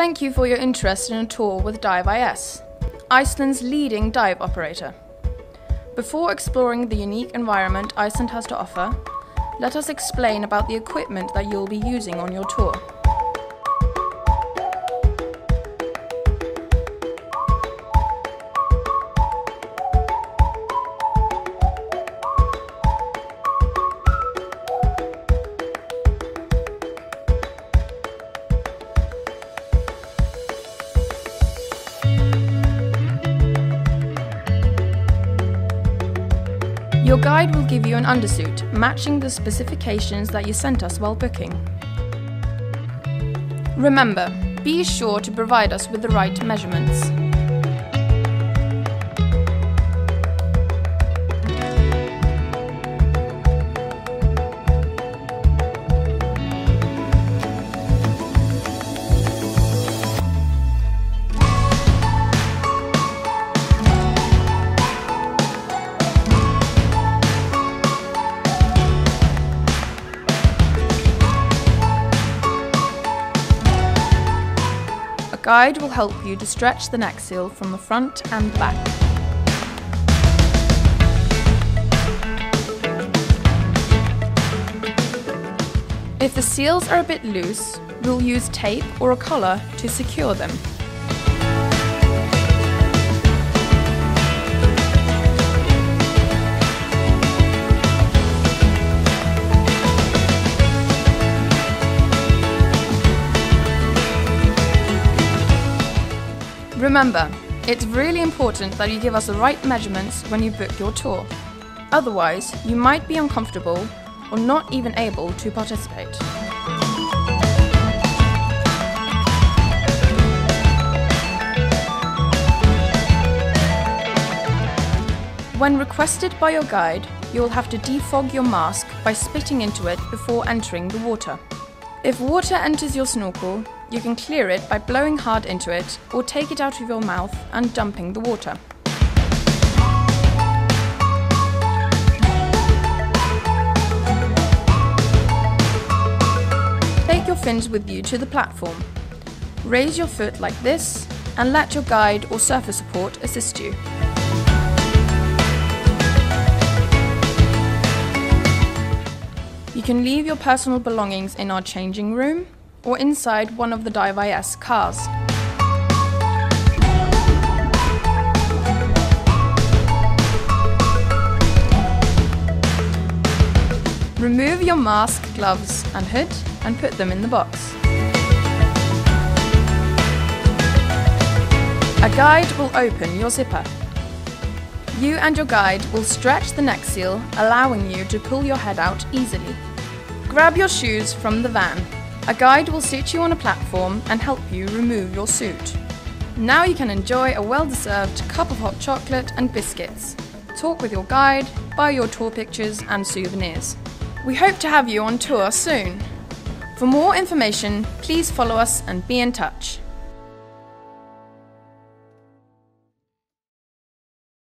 Thank you for your interest in a tour with Dive IS, Iceland's leading dive operator. Before exploring the unique environment Iceland has to offer, let us explain about the equipment that you'll be using on your tour. Your guide will give you an undersuit matching the specifications that you sent us while booking. Remember, be sure to provide us with the right measurements. Guide will help you to stretch the neck seal from the front and back. If the seals are a bit loose, we'll use tape or a collar to secure them. Remember, it's really important that you give us the right measurements when you book your tour. Otherwise, you might be uncomfortable or not even able to participate. When requested by your guide, you will have to defog your mask by spitting into it before entering the water. If water enters your snorkel, you can clear it by blowing hard into it or take it out of your mouth and dumping the water. Take your fins with you to the platform. Raise your foot like this and let your guide or surfer support assist you. You can leave your personal belongings in our changing room or inside one of the Dive IS cars. Remove your mask, gloves, and hood and put them in the box. A guide will open your zipper. You and your guide will stretch the neck seal, allowing you to pull your head out easily. Grab your shoes from the van. A guide will sit you on a platform and help you remove your suit. Now you can enjoy a well deserved cup of hot chocolate and biscuits. Talk with your guide, buy your tour pictures and souvenirs. We hope to have you on tour soon. For more information, please follow us and be in touch.